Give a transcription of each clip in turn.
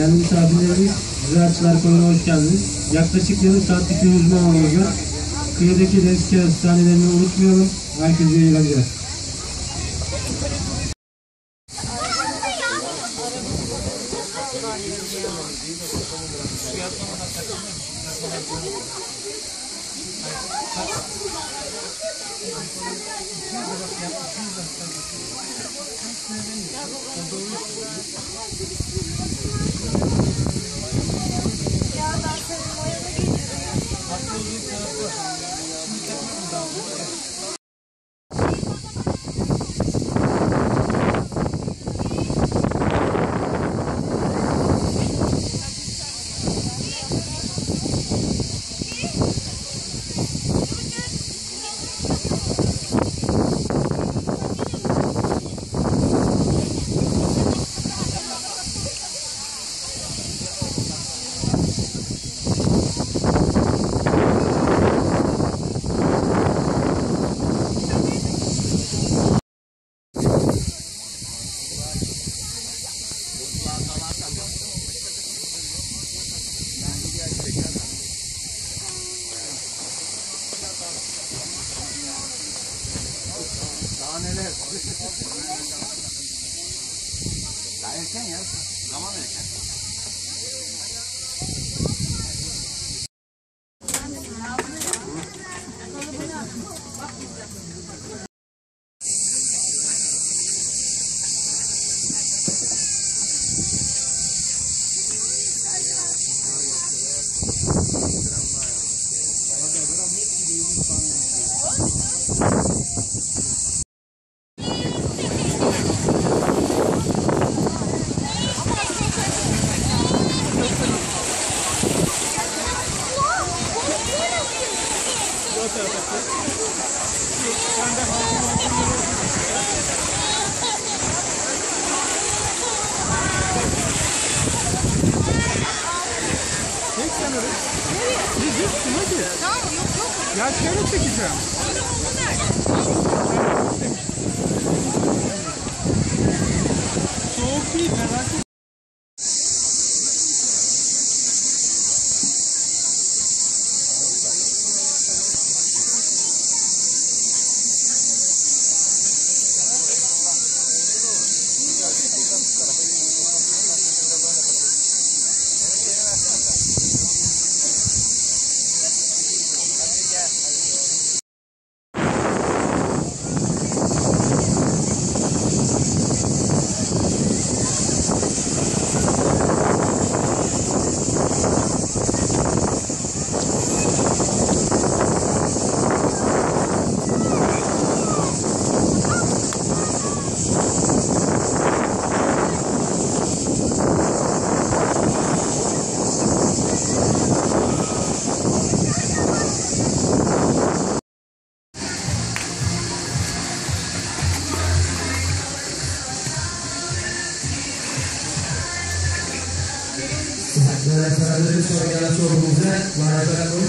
Değerli misafirlerimiz, Ziraatçılar Konu'na hoş geldiniz. Yaklaşık yarım saatlik bir uzmanımız var. Kıyıdaki eski hastanelerini unutmayalım. Herkese iyi eğlenceler. Ya 生で Bir gitsin hadi. Tamam yok yok. Ya şöyle çekeceğim. Soğuk değil merak etme. Sanatçıların sonra gelen sorumuza Maraş'ın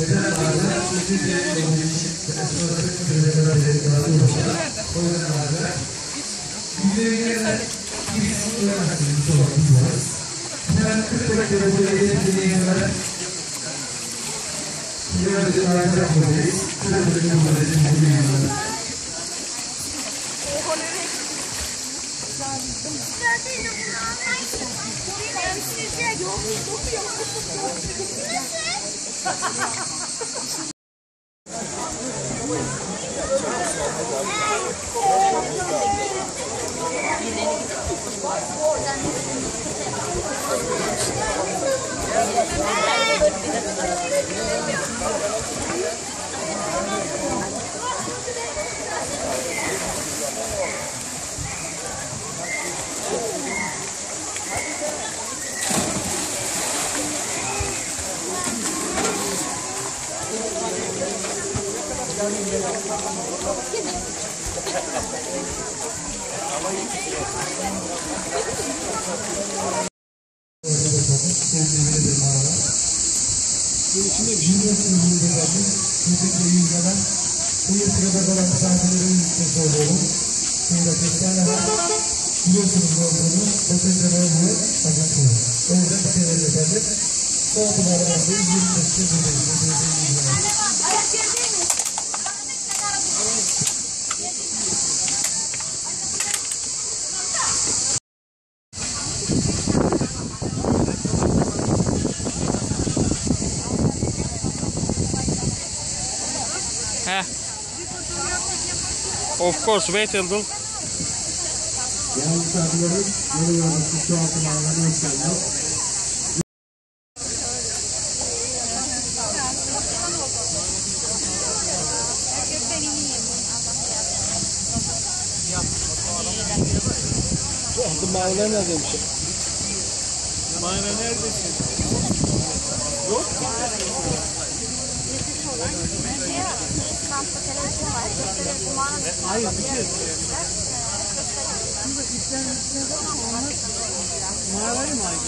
Neden ağzına çünkü de olmuş sonra kırmızılara verildiği ulaşan o yüzden yüzlerine bir sıkıntı bir sorumuz var. Hemen kırk göre buraya dinleyenler Biraz da ağzına buradayız. Kırmızı buradayız. Dinleyenler. Gördüğünü size yok yok yok. Nasıl? Şimdi yüzde yüzde yüzde Bu sırada kalan misafirlerimiz söylüyorum. Şurada kestane var. Biliyorsunuz ne olduğunu. Bakınca ne oluyor? Acıtıyor. O yüzden bir kere efendim. Son numaramızda 25'te buradayız. Heh. Of course, wait a little. Yolumuz şu altı mağazalarına hoş geldiniz kampta televizyon var. Gösteri Cuma'nın Hayır bir şey. Şimdi işler işler ama onlar mağaraya mı ait?